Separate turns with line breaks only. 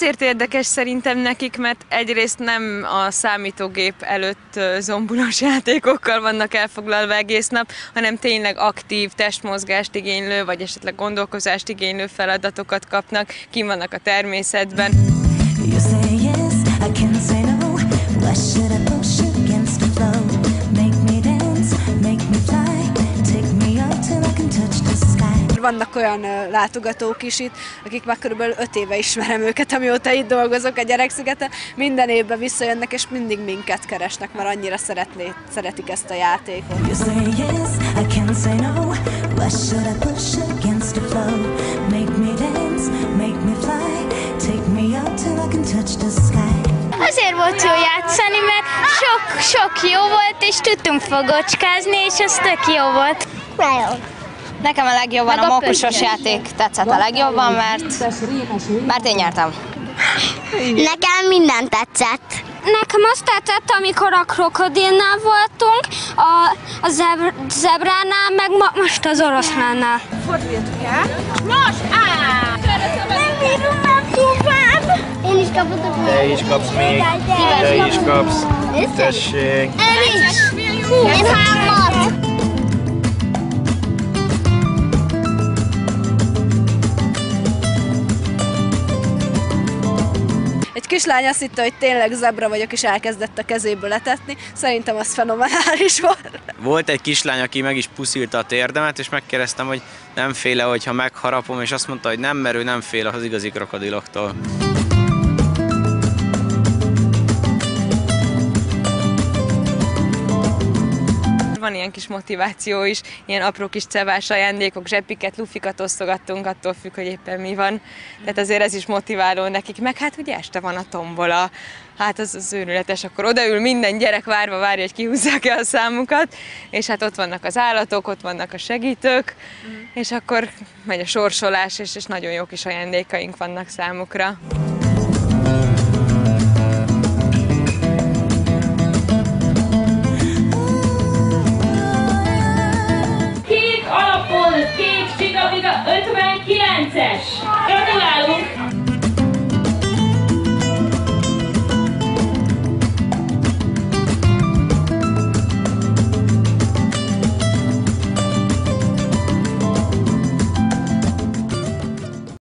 azért érdekes szerintem nekik, mert egyrészt nem a számítógép előtt ö, zombulós játékokkal vannak elfoglalva egész nap, hanem tényleg aktív testmozgást igénylő, vagy esetleg gondolkozást igénylő feladatokat kapnak, kim vannak a természetben.
You say yes, I can't say no. Why should I
Vannak olyan látogatók is itt, akik már körülbelül öt éve ismerem őket, amióta itt dolgozok a gyerekszigeten. Minden évben visszajönnek, és mindig minket keresnek, mert annyira szeretné, szeretik ezt a játékot.
Azért volt jó játszani, mert sok, sok jó volt, és tudtunk fogocskázni, és ez tök jó volt. Nagyon.
Nekem a legjobban
Meg
a
a
mókusos játék tetszett a legjobban, mert, mert én nyertem.
Nekem minden tetszett. Nekem azt tetszett, amikor a krokodilnál voltunk, a, a zebr, zebránál, meg ma, most az oroszlánnál. Forduljatok el. Most áll! Nem bírom már tovább! Én is kaphatok
Te is kapsz még, te is kapsz. Tessék.
Én is! Én hármat!
Kislány azt hitte, hogy tényleg zebra vagyok, és elkezdett a kezéből letetni. Szerintem az fenomenális volt.
Volt egy kislány, aki meg is puszilta a térdemet, és megkérdeztem, hogy nem féle, hogyha megharapom, és azt mondta, hogy nem, mert ő nem fél az igazi krokodiloktól.
Van ilyen kis motiváció is, ilyen apró kis cevás ajándékok, zsepiket, lufikat osztogattunk, attól függ, hogy éppen mi van. Tehát azért ez is motiváló nekik, meg hát ugye este van a tombola, hát az, az őrületes, akkor odaül minden gyerek várva várja, hogy kihúzzák el a számukat, és hát ott vannak az állatok, ott vannak a segítők, és akkor megy a sorsolás, és, és nagyon jó kis ajándékaink vannak számukra. mindset.